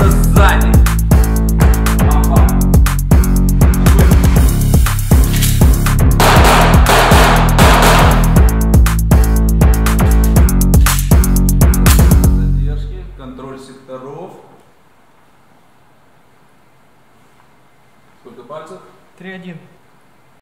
кто-то сзади Задержки, контроль секторов. Сколько пальцев? Три один.